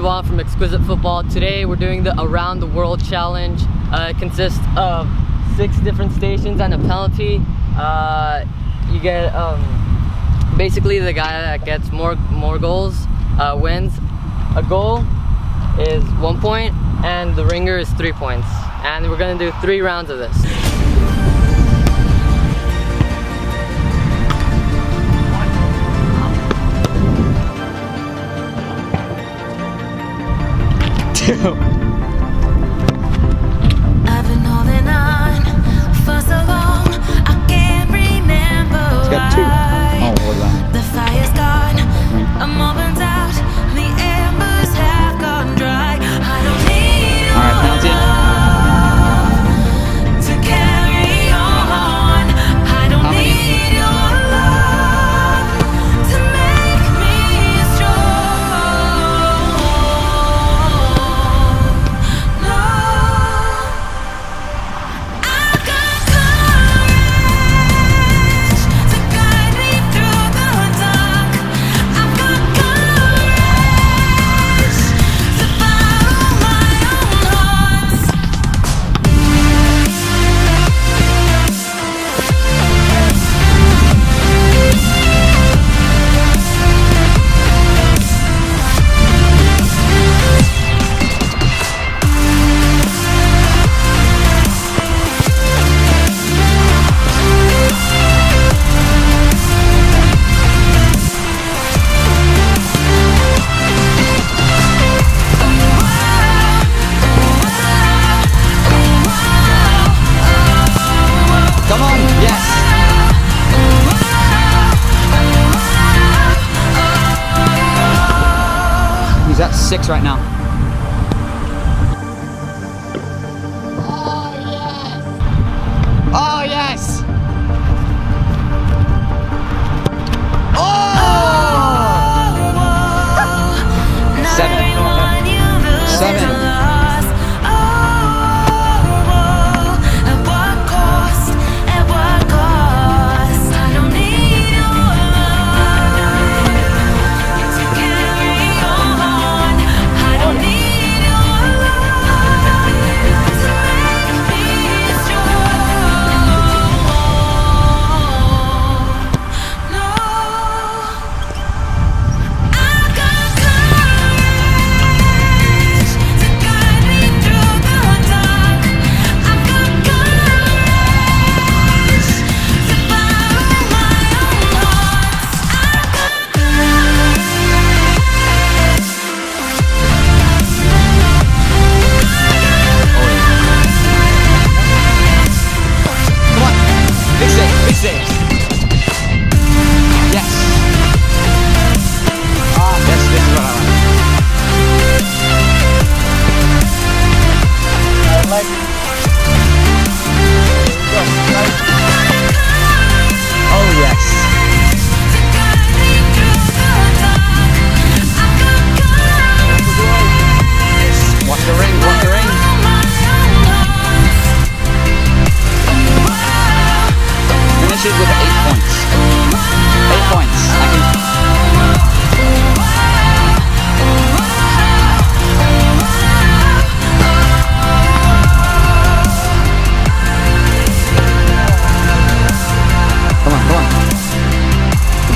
Sawan from Exquisite Football. Today we're doing the Around the World Challenge. Uh, it consists of six different stations and a penalty. Uh, you get um, basically the guy that gets more more goals uh, wins. A goal is one point and the ringer is three points. And we're gonna do three rounds of this. go. Six right now.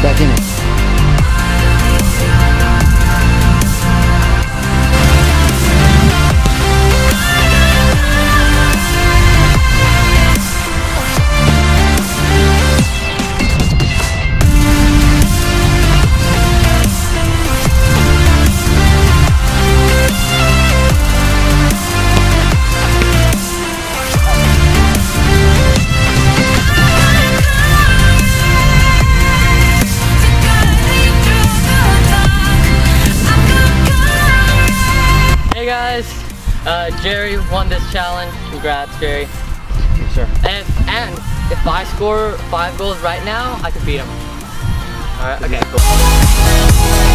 Back in it. Uh, Jerry won this challenge. Congrats, Jerry. Sure. And, and if I score five goals right now, I can beat him. Alright, okay, cool.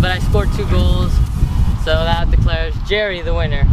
but I scored two goals. So that declares Jerry the winner.